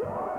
Fire!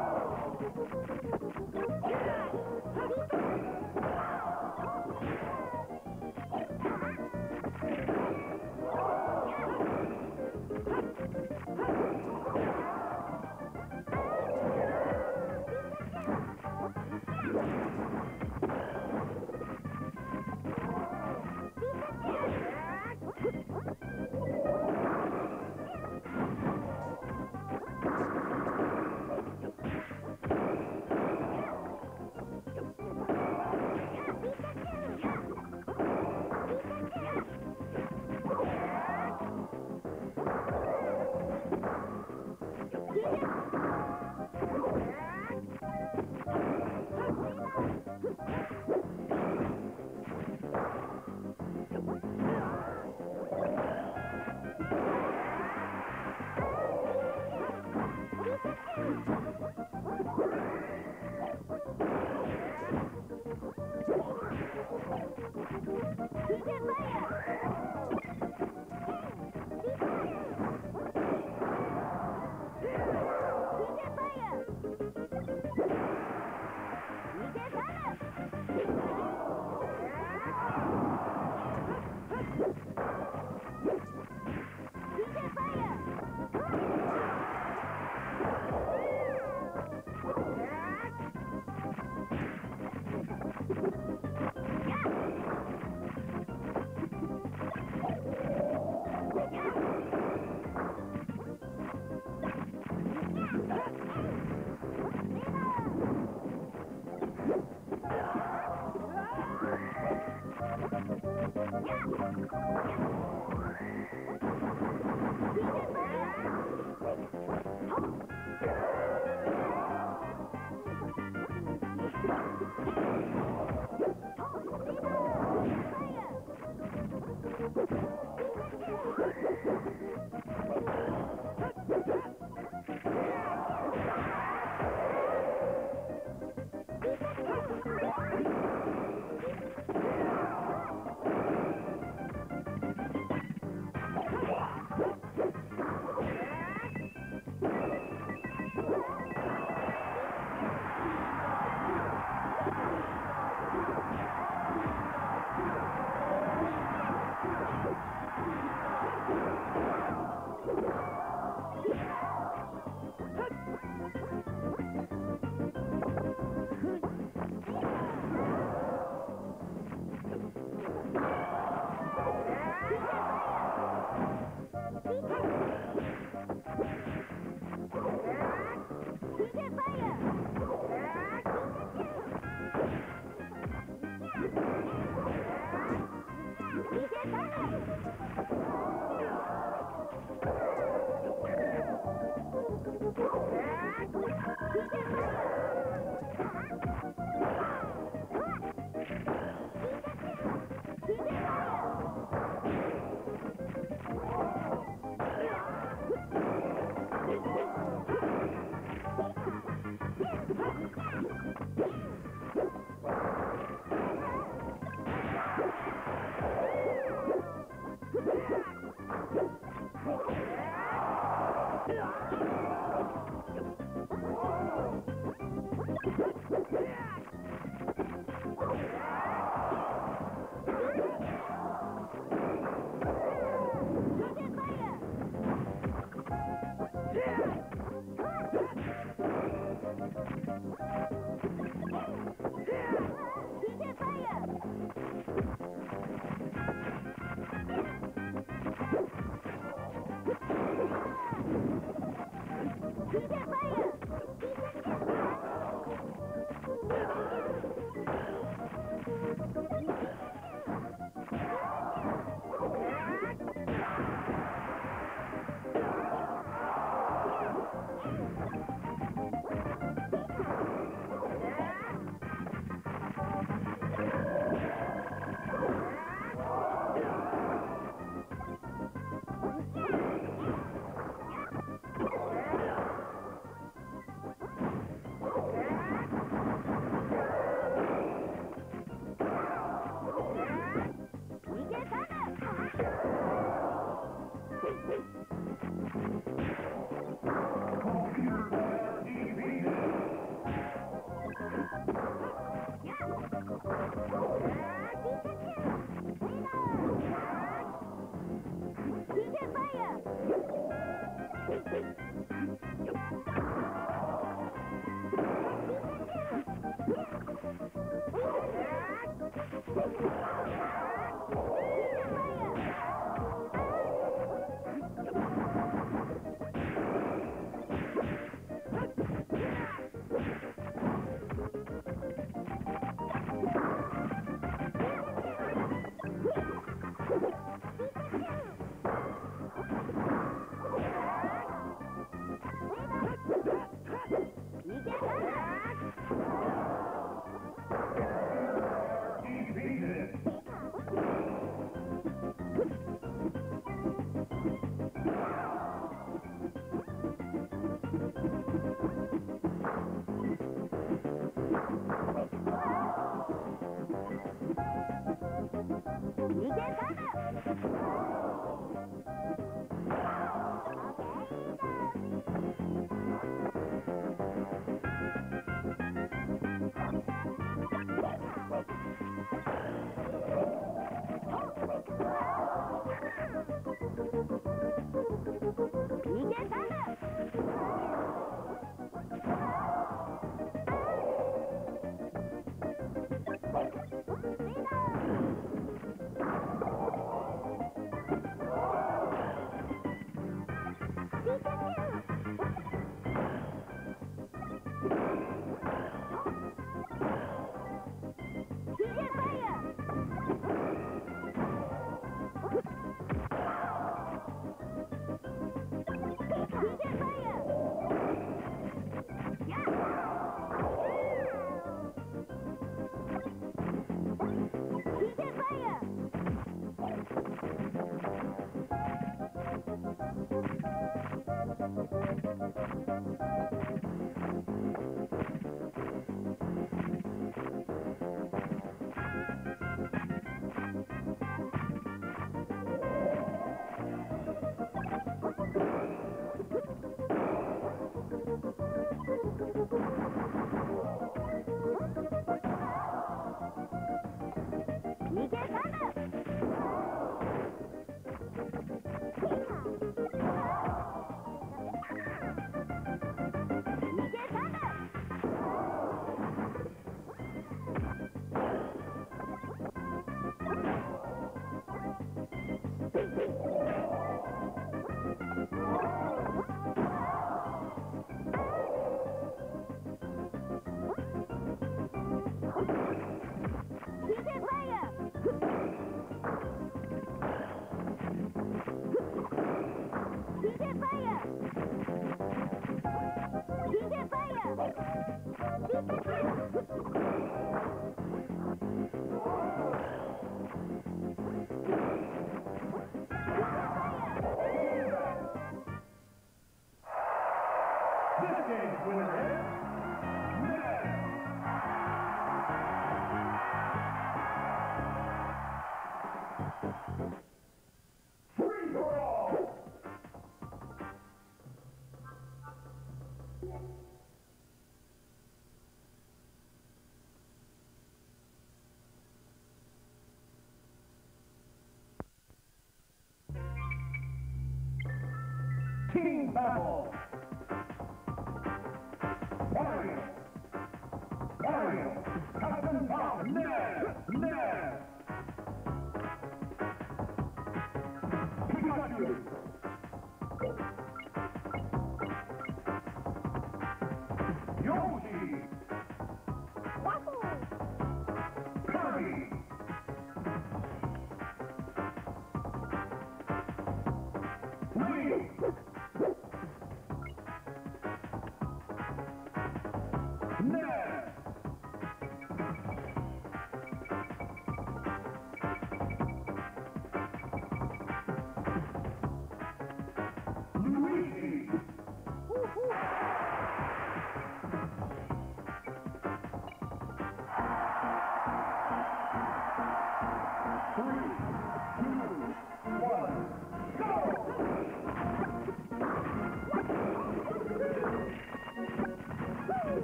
participamos.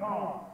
啊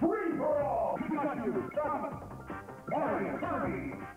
Free for all! Pikachu, stop! Mario, Kirby!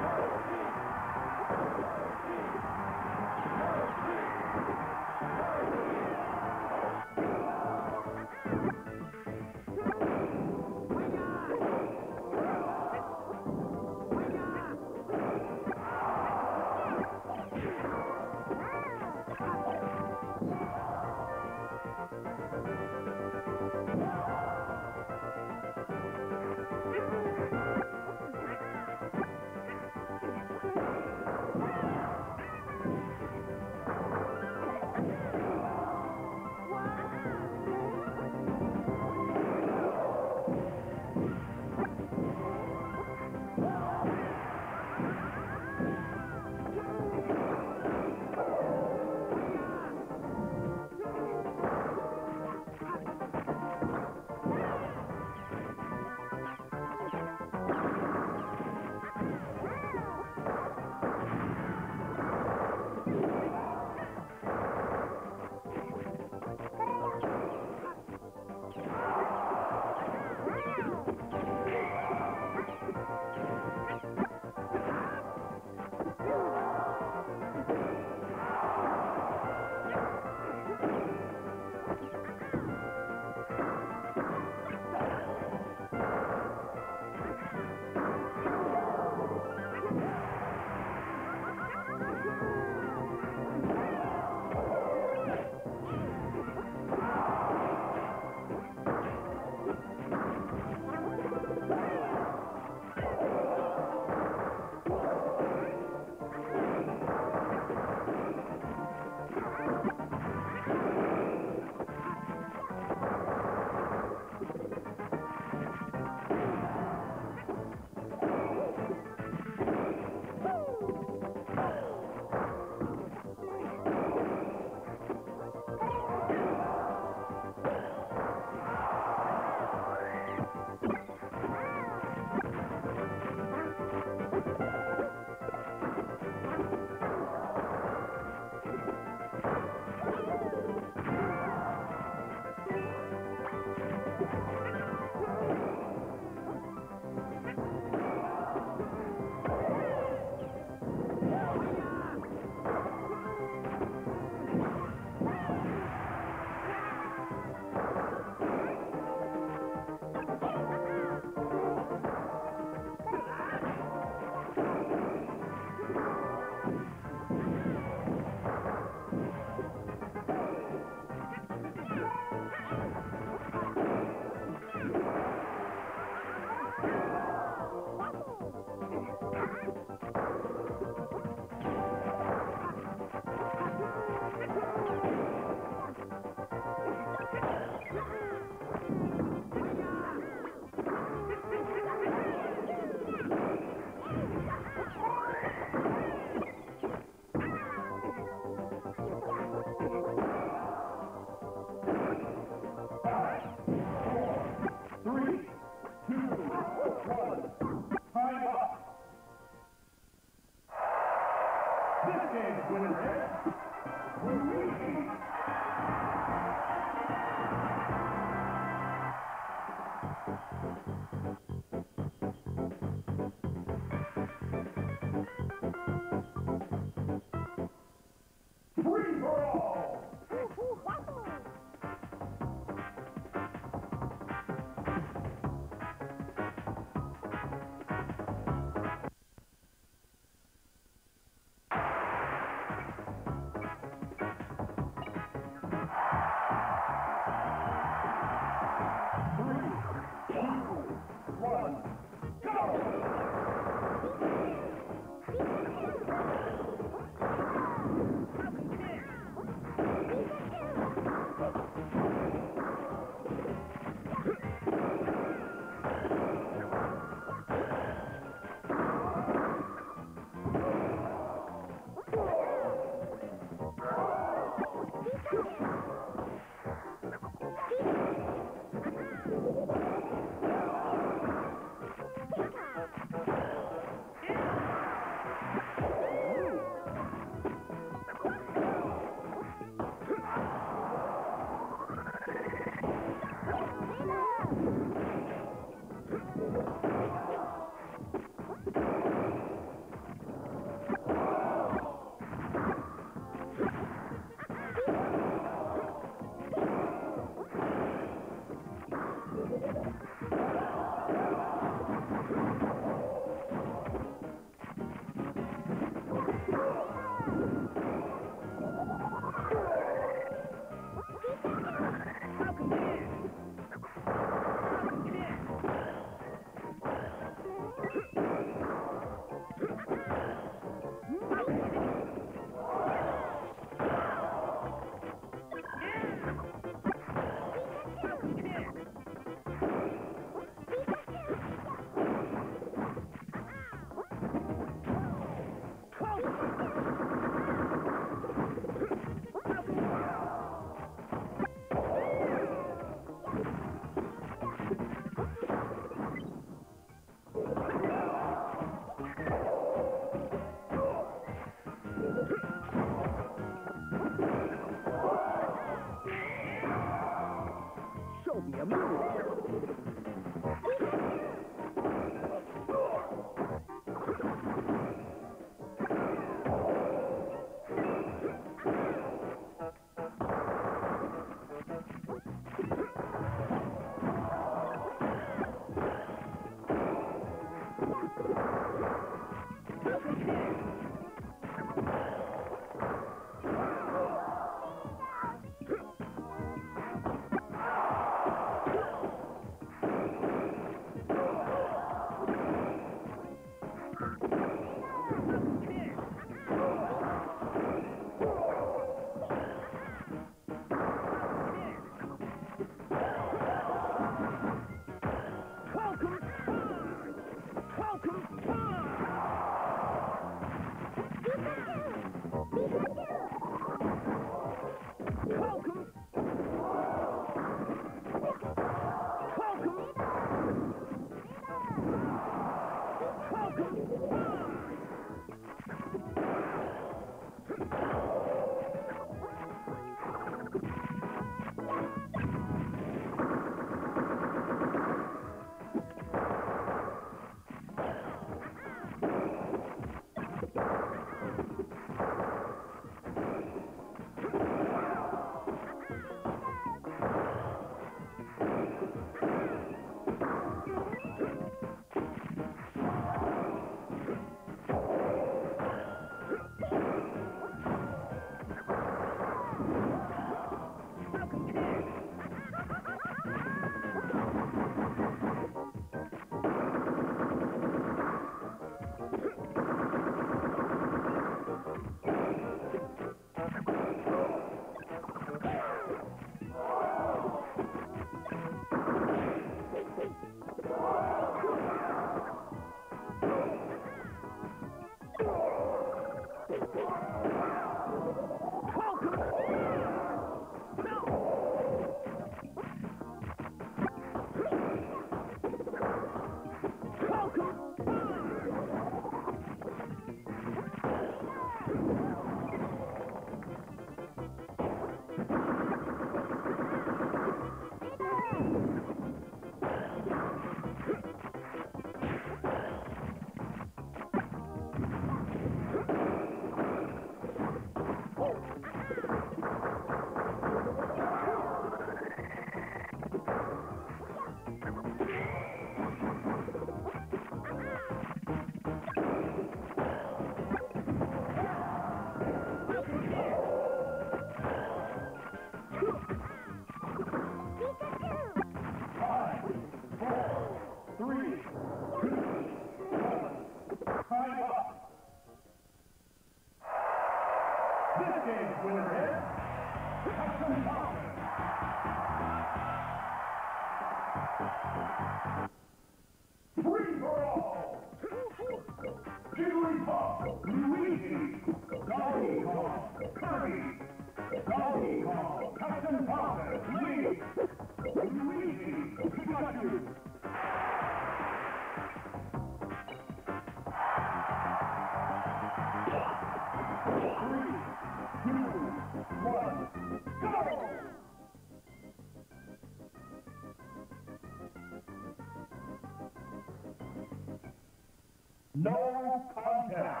No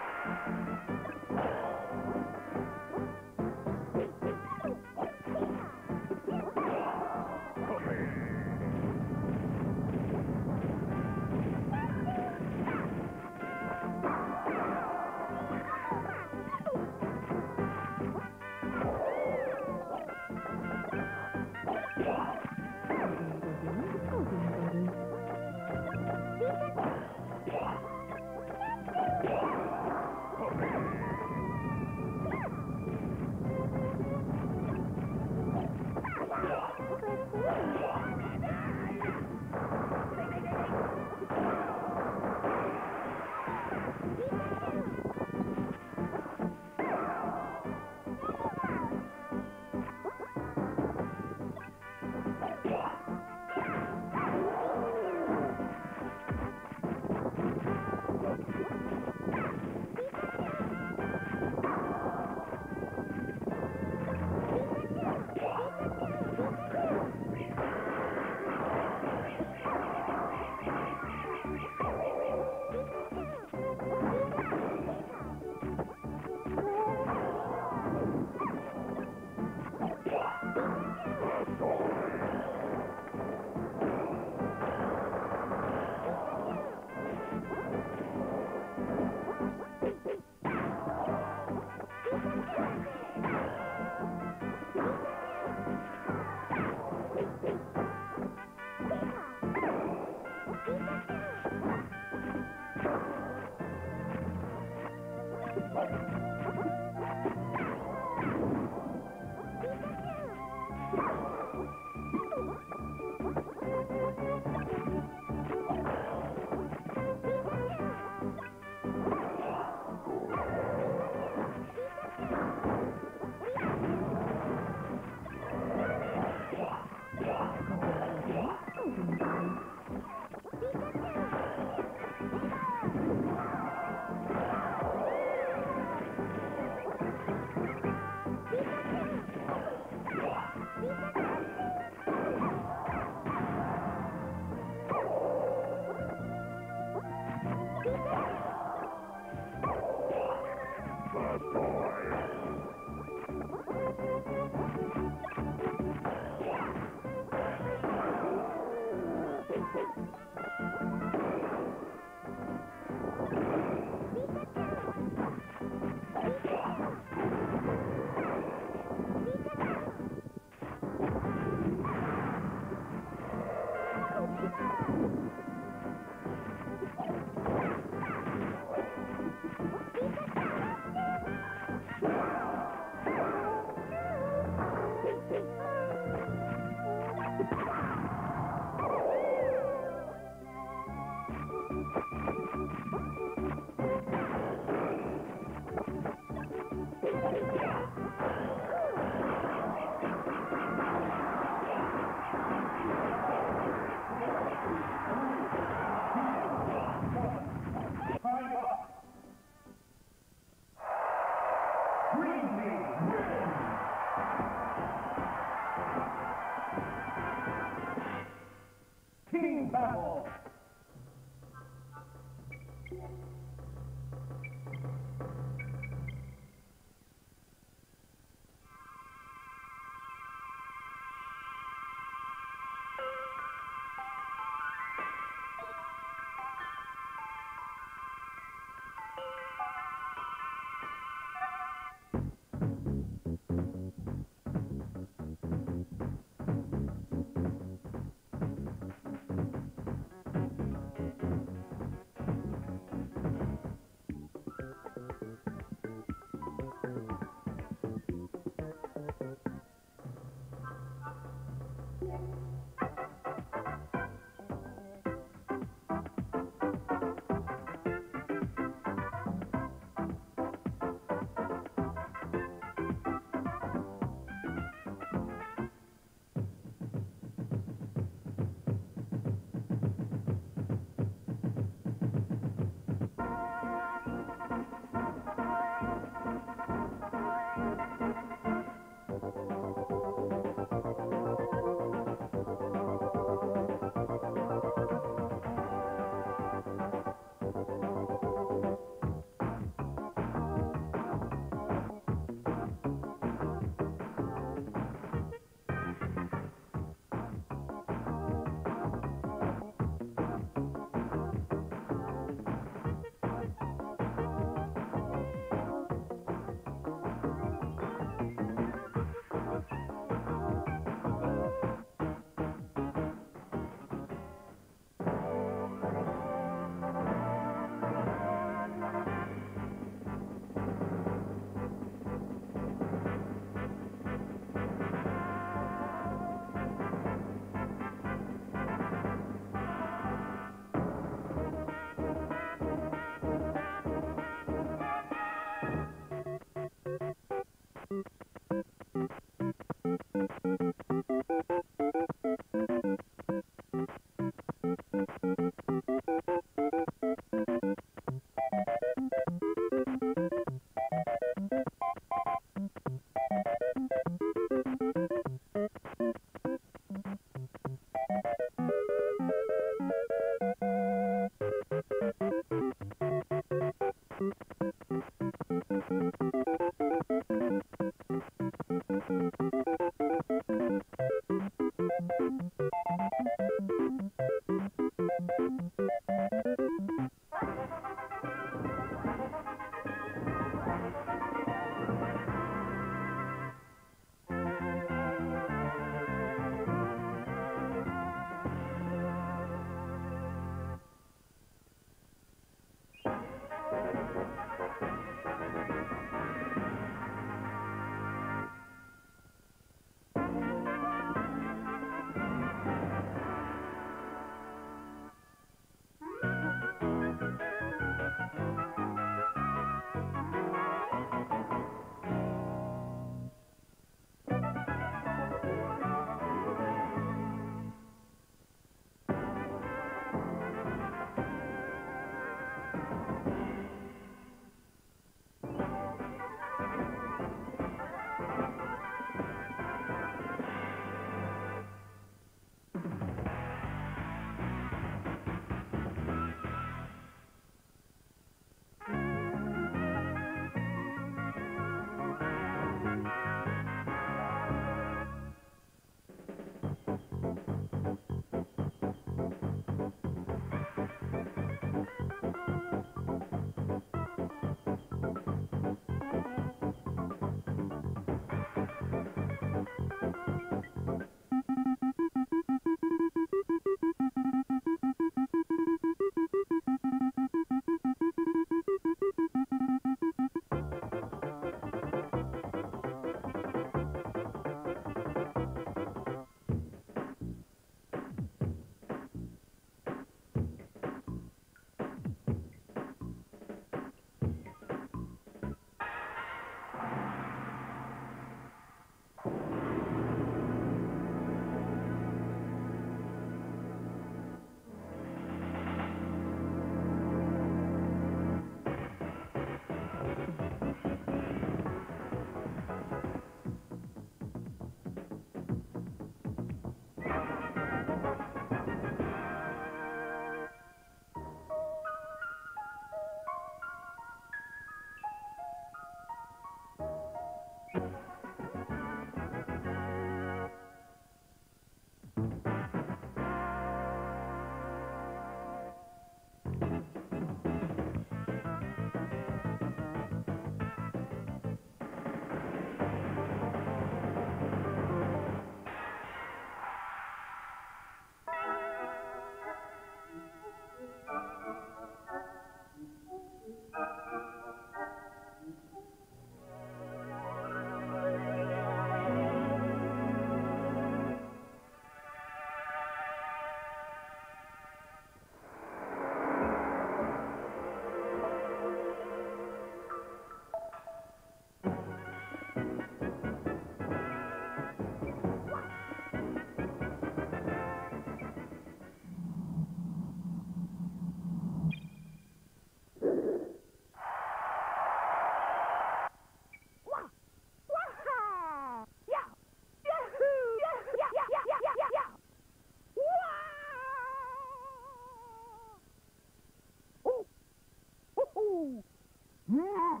Oh.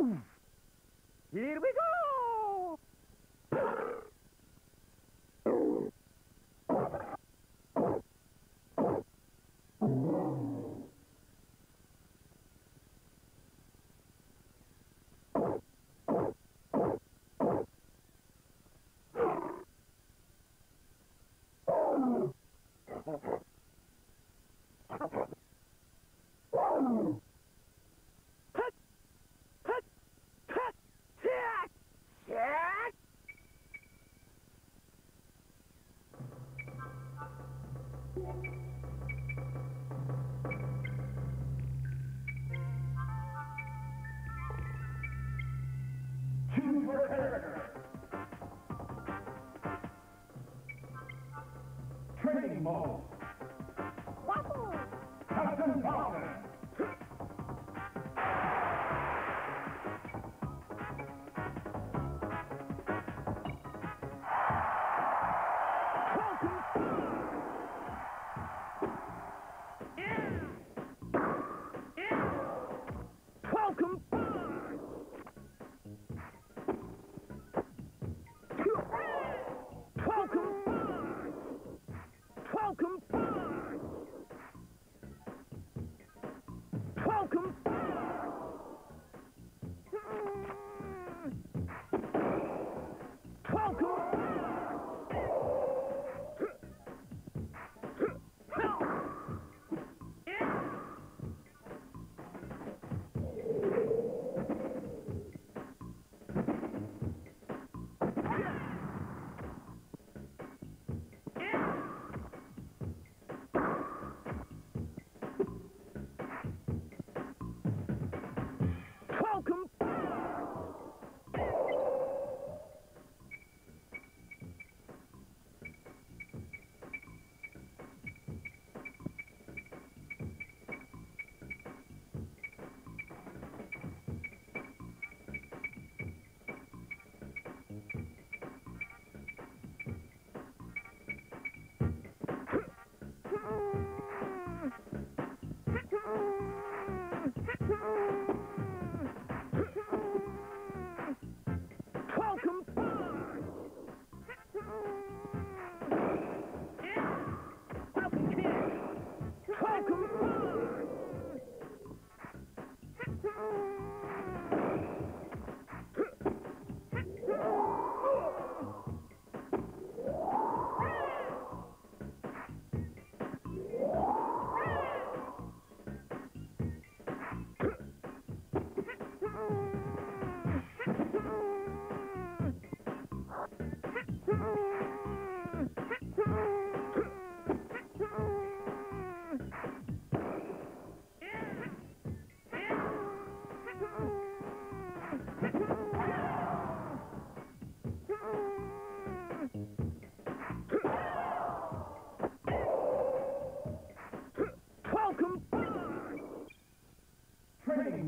Ooh. Here we go!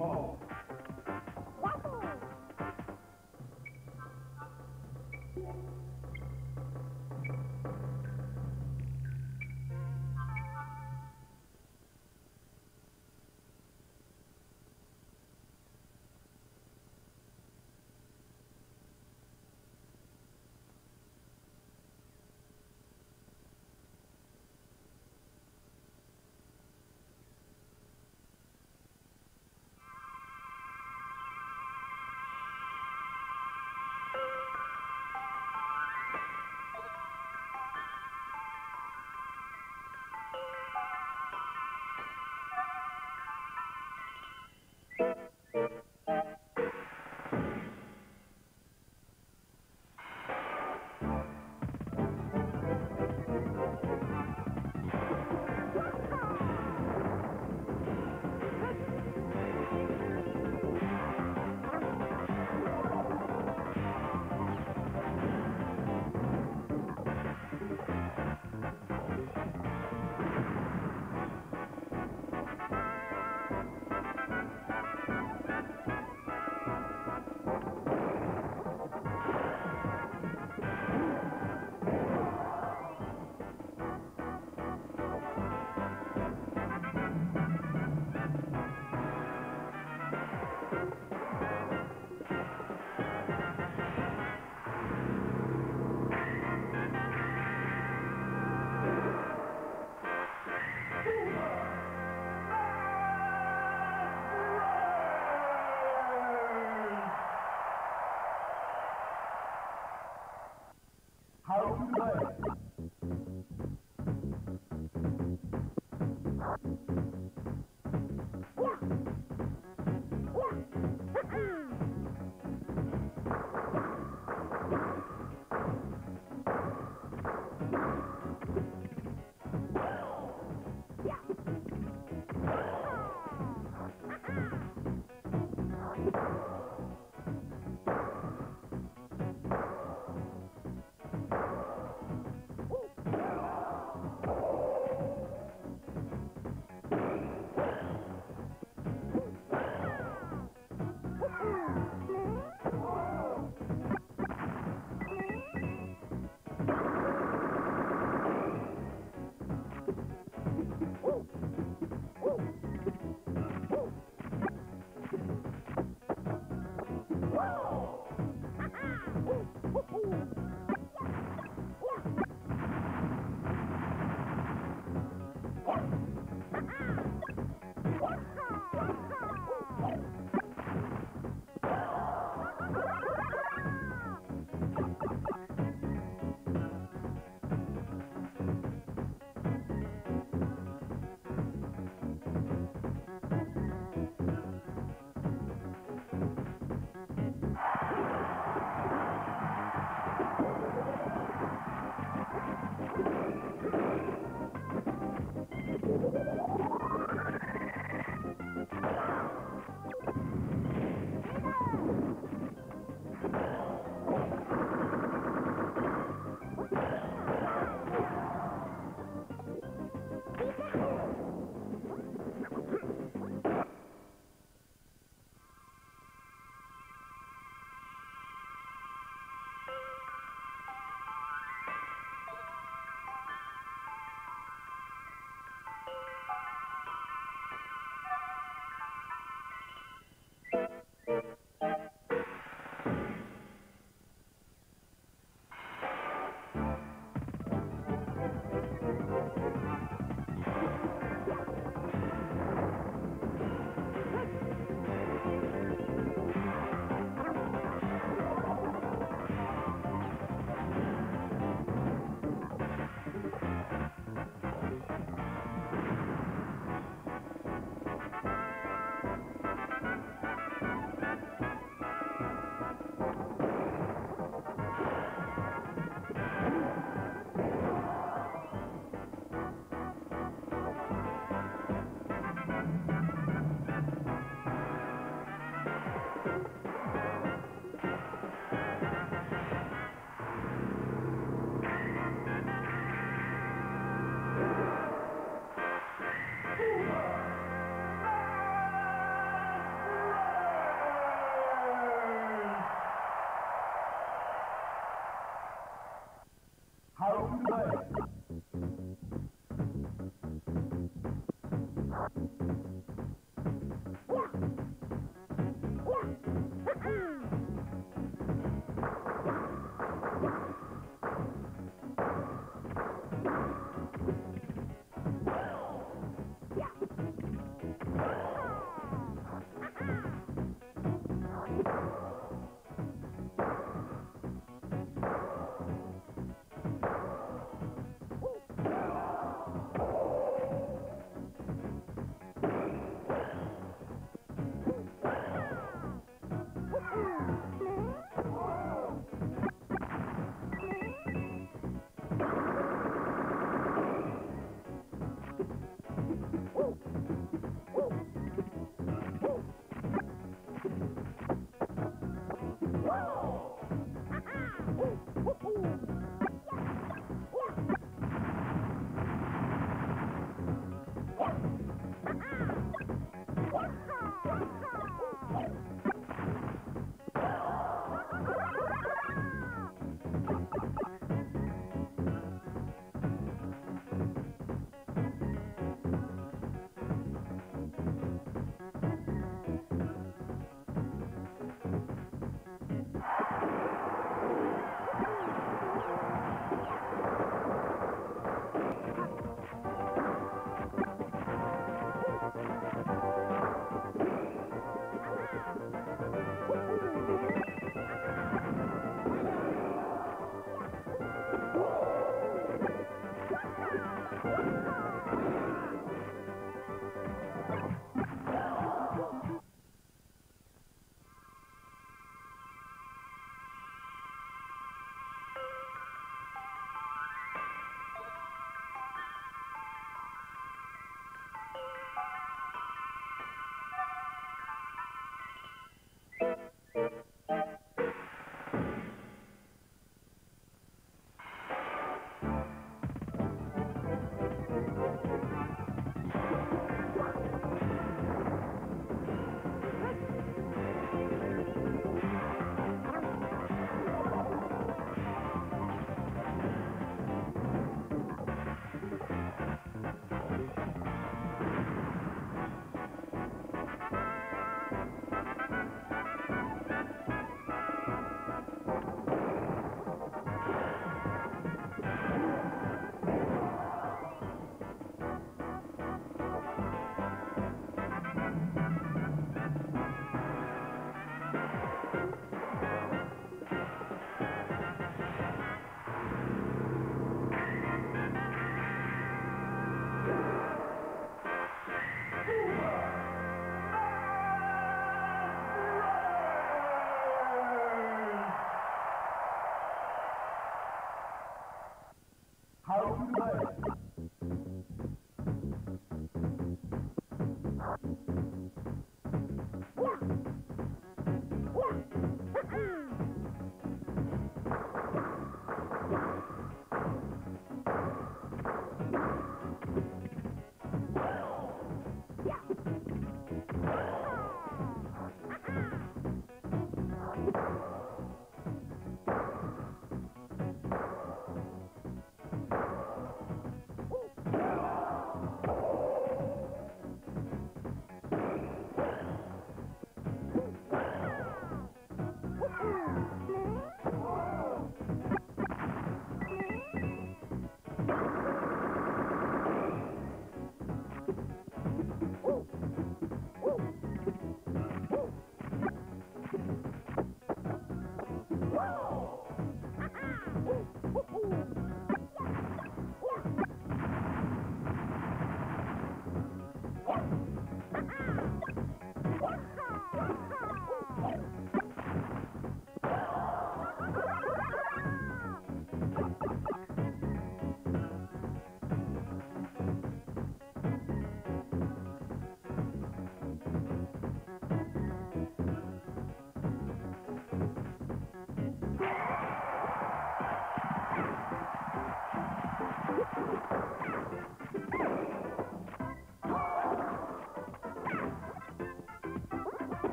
them all.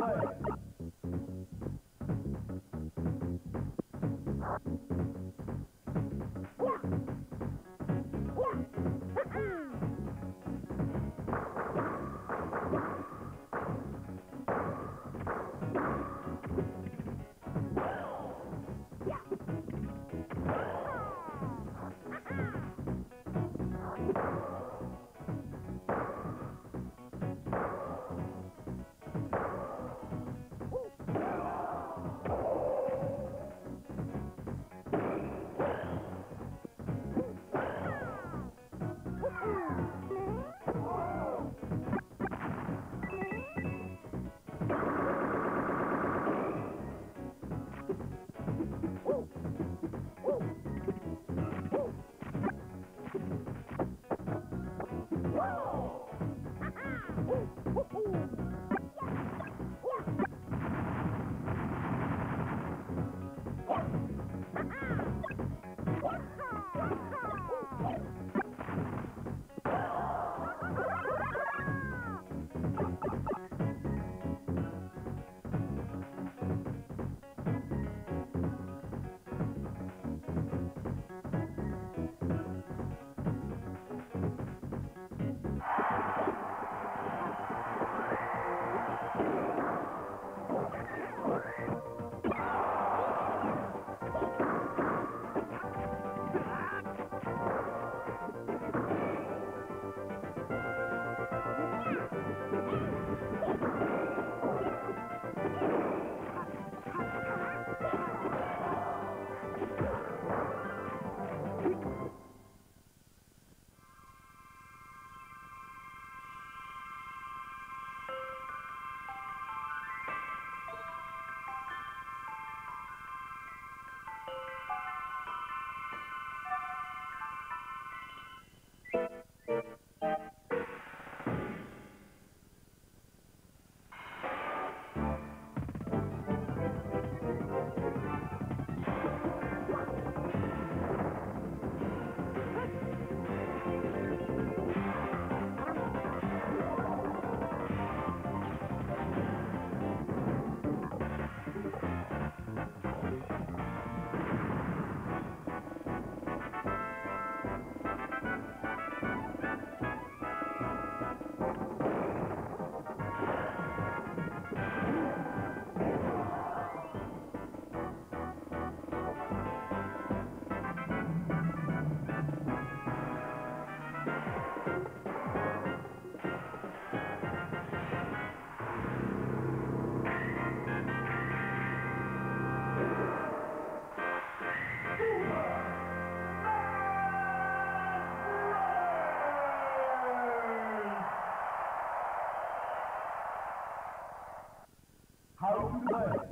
How How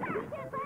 Yeah.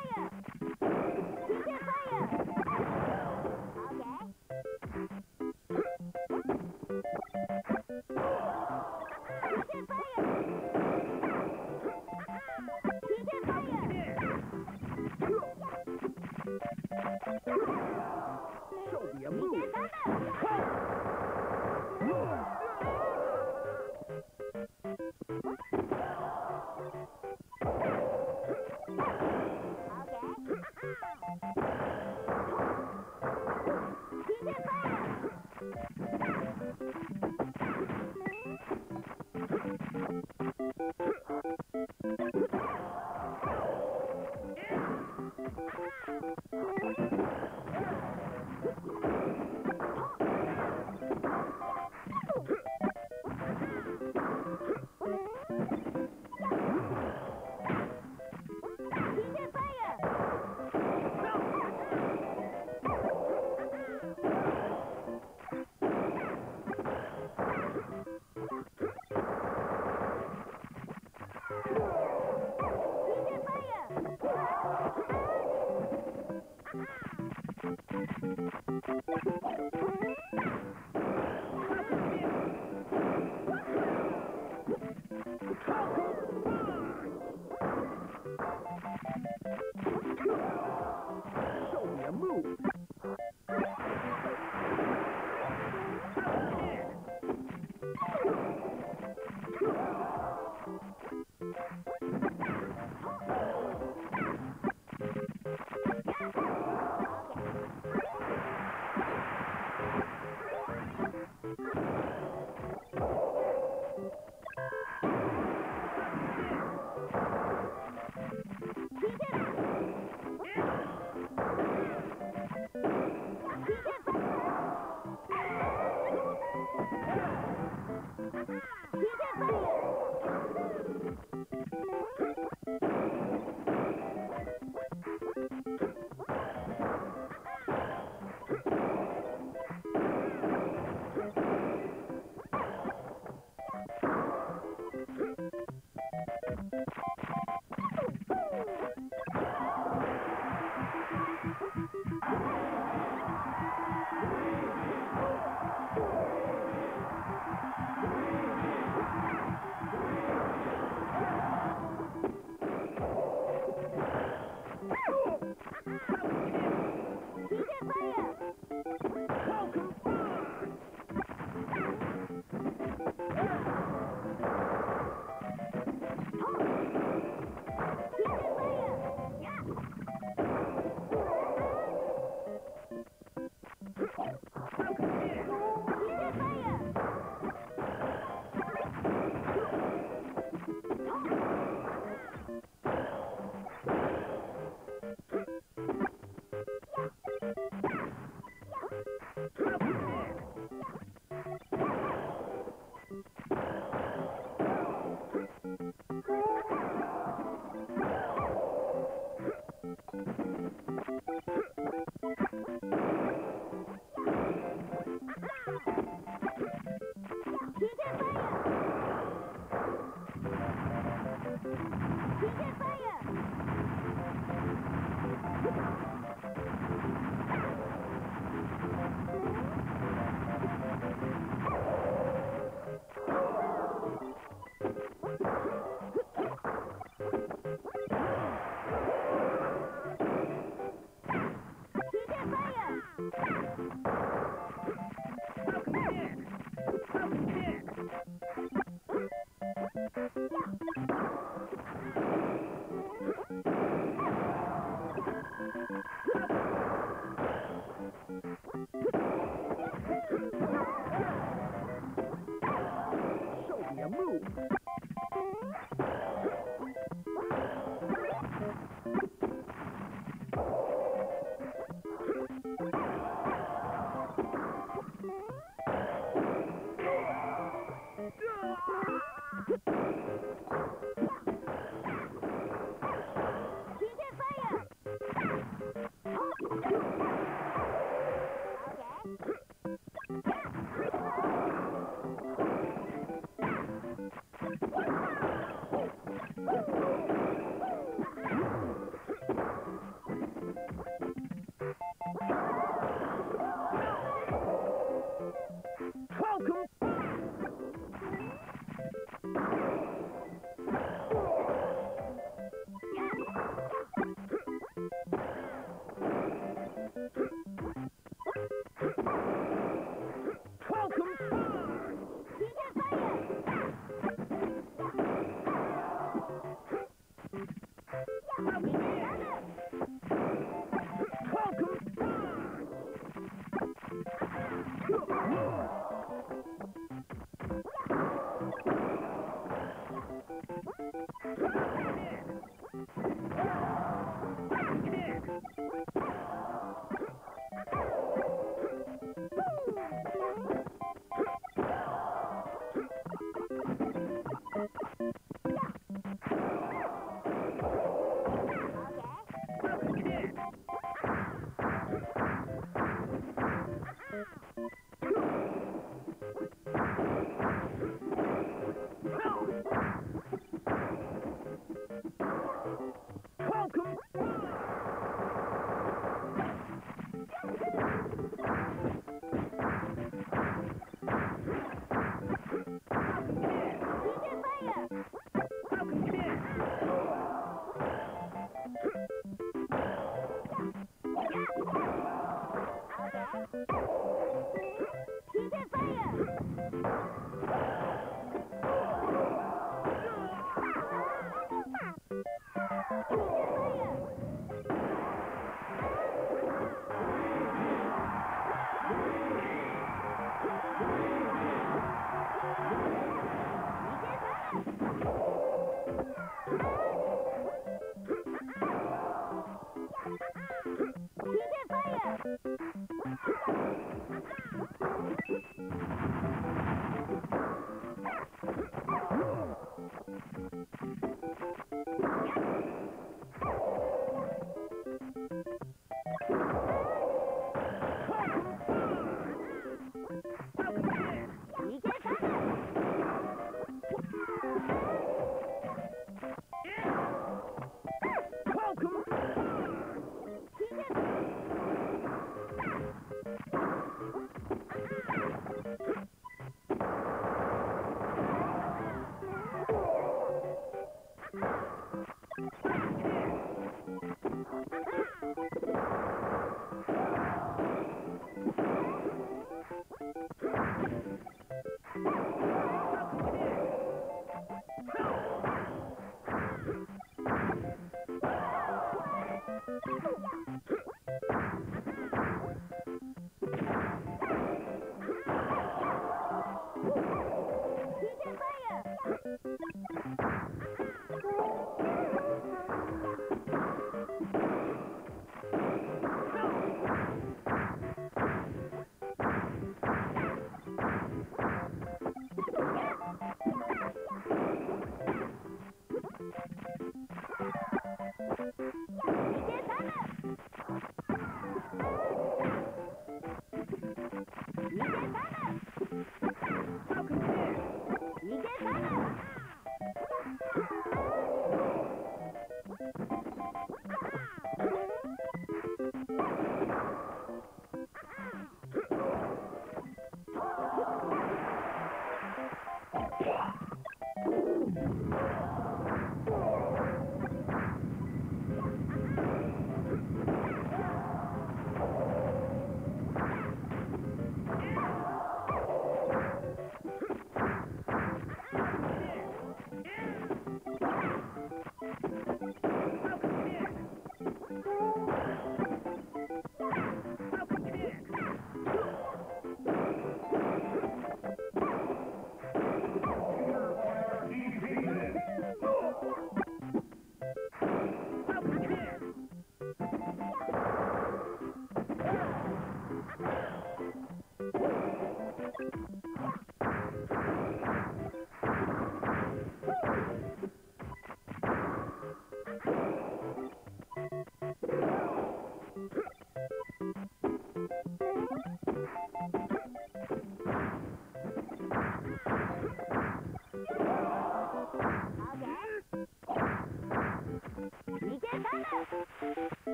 Yeah.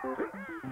Hmm.